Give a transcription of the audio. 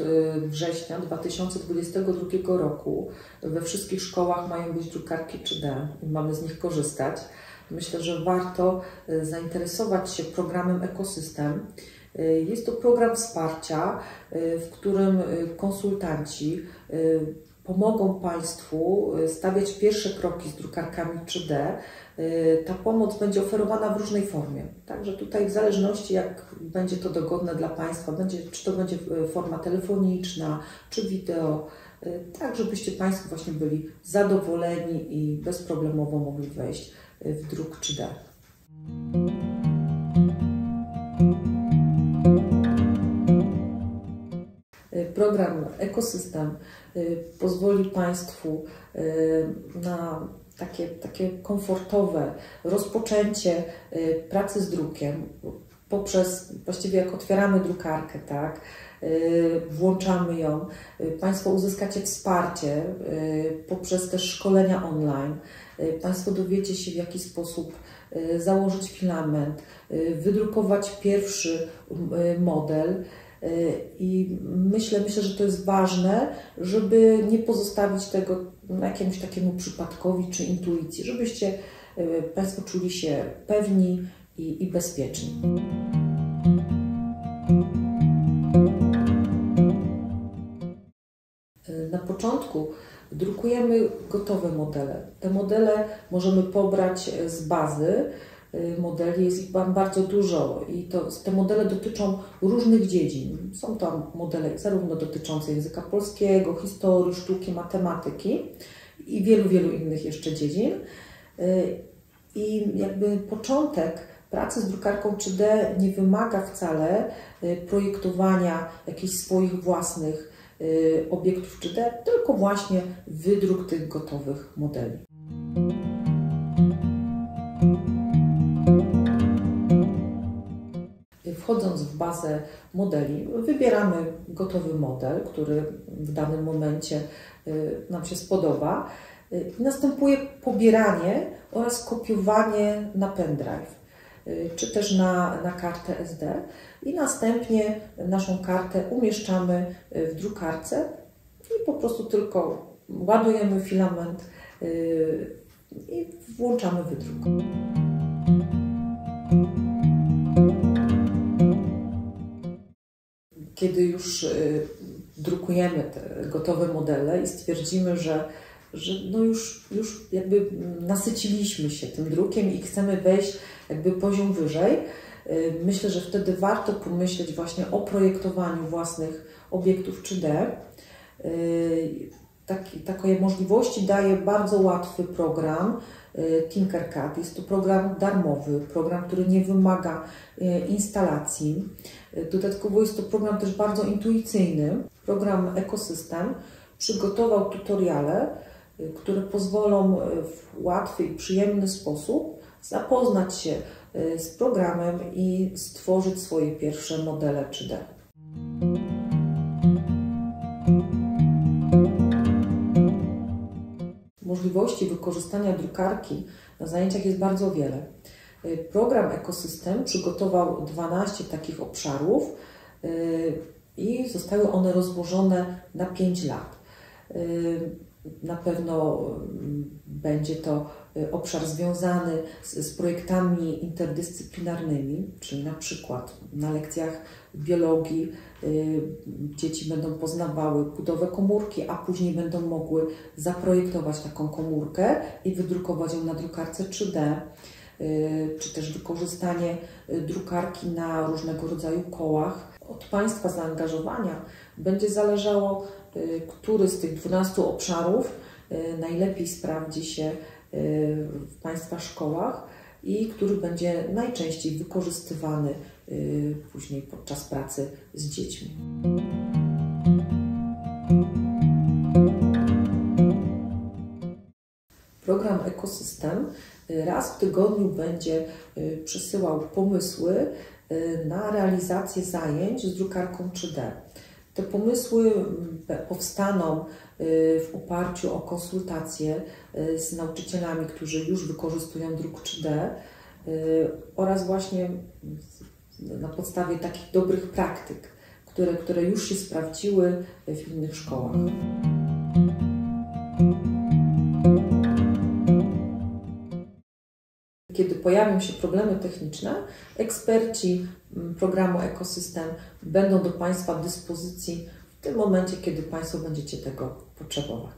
y, września 2022 roku we wszystkich szkołach mają być drukarki 3D i mamy z nich korzystać, myślę, że warto y, zainteresować się programem Ekosystem. Y, jest to program wsparcia, w którym konsultanci pomogą Państwu stawiać pierwsze kroki z drukarkami 3D. Ta pomoc będzie oferowana w różnej formie. Także tutaj w zależności jak będzie to dogodne dla Państwa, będzie, czy to będzie forma telefoniczna, czy wideo, tak żebyście Państwo właśnie byli zadowoleni i bezproblemowo mogli wejść w druk 3D. Program Ekosystem pozwoli Państwu na takie, takie komfortowe rozpoczęcie y, pracy z drukiem poprzez, właściwie jak otwieramy drukarkę, tak, y, włączamy ją, y, Państwo uzyskacie wsparcie poprzez też szkolenia online. Państwo dowiecie się, w jaki sposób założyć filament, wydrukować pierwszy model. I myślę, myślę, że to jest ważne, żeby nie pozostawić tego jakiemuś takiemu przypadkowi czy intuicji, żebyście e, Państwo czuli się pewni i, i bezpieczni. E, na początku drukujemy gotowe modele. Te modele możemy pobrać z bazy modeli, jest ich bardzo dużo i to, te modele dotyczą różnych dziedzin. Są to modele zarówno dotyczące języka polskiego, historii, sztuki, matematyki i wielu, wielu innych jeszcze dziedzin. Y, I jakby początek pracy z drukarką 3D nie wymaga wcale y, projektowania jakichś swoich własnych obiektów 3D, tylko właśnie wydruk tych gotowych modeli. Wchodząc w bazę modeli, wybieramy gotowy model, który w danym momencie y, nam się spodoba. Y, następuje pobieranie oraz kopiowanie na pendrive, y, czy też na, na kartę SD i następnie naszą kartę umieszczamy w drukarce i po prostu tylko ładujemy filament i włączamy wydruk. Kiedy już y, drukujemy te gotowe modele i stwierdzimy, że, że no już, już jakby nasyciliśmy się tym drukiem i chcemy wejść jakby poziom wyżej, y, myślę, że wtedy warto pomyśleć właśnie o projektowaniu własnych obiektów 3D. Y, taki, takie możliwości daje bardzo łatwy program Tinkercad. Jest to program darmowy, program, który nie wymaga instalacji. Dodatkowo jest to program też bardzo intuicyjny. Program Ekosystem przygotował tutoriale, y, które pozwolą y, w łatwy i przyjemny sposób zapoznać się y, z programem i stworzyć swoje pierwsze modele 3D. Możliwości wykorzystania drukarki na zajęciach jest bardzo wiele. Y, program Ekosystem przygotował 12 takich obszarów y, i zostały one rozłożone na 5 lat. Y, na pewno mm, będzie to obszar związany z, z, projektami interdyscyplinarnymi, czyli na przykład na lekcjach biologii dzieci będą poznawały budowę komórki, a później będą mogły zaprojektować taką komórkę i wydrukować ją na drukarce 3D. Y, czy też wykorzystanie y, drukarki na różnego rodzaju kołach. Od Państwa zaangażowania będzie zależało, y, który z tych 12 obszarów najlepiej sprawdzi się w Państwa szkołach i który będzie najczęściej wykorzystywany później podczas pracy z dziećmi. Program Ekosystem raz w tygodniu będzie y, przesyłał pomysły y, na realizację zajęć z drukarką 3D. Te pomysły mm, powstaną y, w oparciu o konsultacje z nauczycielami, którzy już wykorzystują druk 3D oraz właśnie na podstawie takich dobrych praktyk, które, które już się sprawdziły w innych szkołach. Kiedy pojawią się problemy techniczne, eksperci mm, programu Ekosystem będą do Państwa dyspozycji w tym momencie, kiedy Państwo będziecie tego potrzebować.